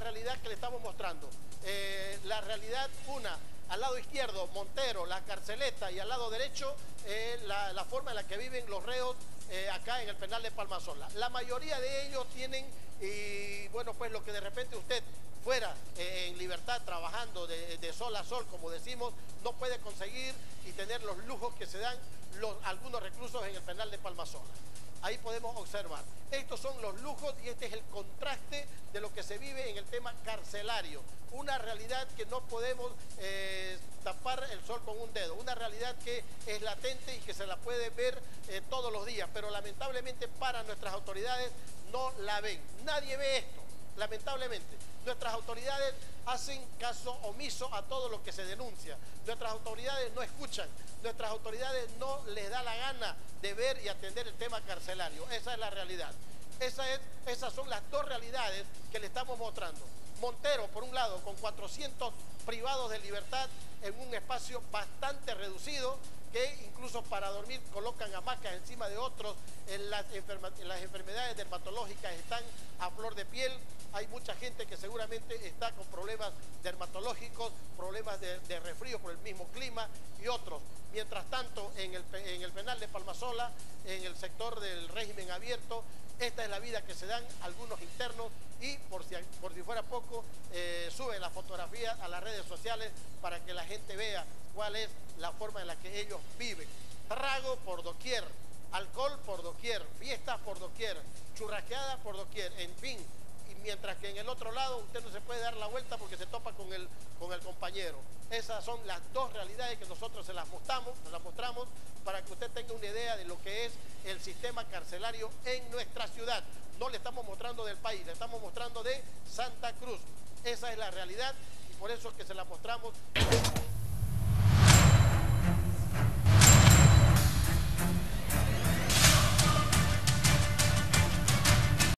realidad que le estamos mostrando. Eh, la realidad, una, al lado izquierdo, Montero, la carceleta, y al lado derecho, eh, la, forma en la que viven los reos eh, acá en el penal de Palmasola. La mayoría de ellos tienen, y bueno, pues lo que de repente usted fuera trabajando de, sol a sol, como decimos, no puede conseguir y tener los lujos que se dan los, algunos reclusos en el penal de Palmasola. Ahí podemos observar. Estos son los lujos y este es el contraste de lo que se vive en el tema carcelario. Una realidad que no podemos eh, tapar el sol con un dedo. Una realidad que es latente y que se la puede ver eh, todos los días. Pero lamentablemente para nuestras autoridades no la ven. Nadie ve esto, lamentablemente. Nuestras autoridades hacen caso omiso a todo lo que se denuncia. Nuestras autoridades no escuchan. Nuestras autoridades no les da la gana de ver y atender el tema carcelario. Esa es la realidad. Esa es, esas son las dos realidades que le estamos mostrando. Montero, por un lado, con 400 privados de libertad en un espacio bastante reducido, que incluso para dormir colocan hamacas encima de otros, en las, las enfermedades dermatológicas están a flor de piel, hay mucha gente que seguramente está con problemas dermatológicos, problemas de, de resfrío por el mismo clima y otros. Mientras tanto, en el, en el penal de Palmasola, en el sector del régimen abierto, esta es la vida que se dan algunos internos y por si, fuera poco, eh, suben la fotografía a las redes sociales para que la gente vea cuál es la forma en la que ellos viven. Trago por doquier, alcohol por doquier, fiestas por doquier, churrasqueadas por doquier, en fin, mientras que en el otro lado usted no se puede dar la vuelta porque se topa con el, con el compañero. Esas son las dos realidades que nosotros se las mostramos, se las mostramos para que usted tenga una idea de lo que es el sistema carcelario en nuestra ciudad. No le estamos mostrando del país, le estamos mostrando de Santa Cruz. Esa es la realidad y por eso es que se la mostramos.